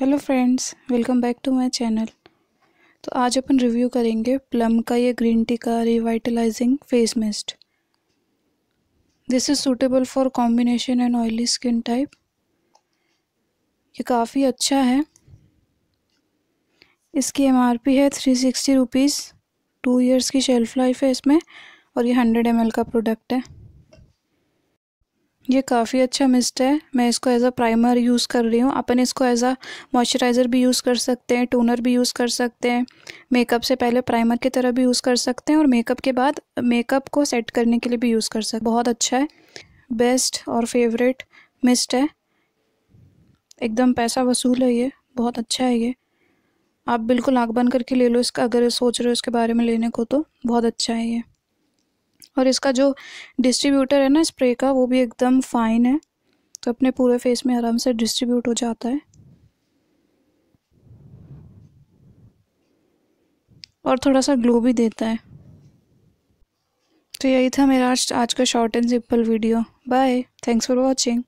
Hello friends welcome back to my channel तो आज अपन रिव्यू करेंगे प्लम का ये ग्रीन टी का revitalising face mist this is suitable for combination and oily skin type ये काफ़ी अच्छा है। इसकी एम आर पी है three sixty rupees two years की शेल्फ़ लाइफ है इसमें और ये हंड्रेड एम का प्रोडक्ट है। ये काफ़ी अच्छा मिस्ट है। मैं इसको एज अ प्राइमर यूज़ कर रही हूँ। अपन इसको एज अ मॉइस्चराइज़र भी यूज़ कर सकते हैं टोनर भी यूज़ कर सकते हैं। मेकअप से पहले प्राइमर की तरह भी यूज़ कर सकते हैं और मेकअप के बाद मेकअप को सेट करने के लिए भी यूज़ कर सकते बहुत अच्छा है। बेस्ट और फेवरेट मिस्ट है। एकदम पैसा वसूल है ये। बहुत अच्छा है ये। आप बिल्कुल आँख बंद करके ले लो इसका, अगर सोच रहे हो इसके बारे में लेने को तो। बहुत अच्छा है ये। और इसका जो डिस्ट्रीब्यूटर है ना स्प्रे का, वो भी एकदम फाइन है। तो अपने पूरे फेस में आराम से डिस्ट्रीब्यूट हो जाता है। और थोड़ा सा ग्लो भी देता है। तो यही था मेरा आज आज का short and simple video bye thanks for watching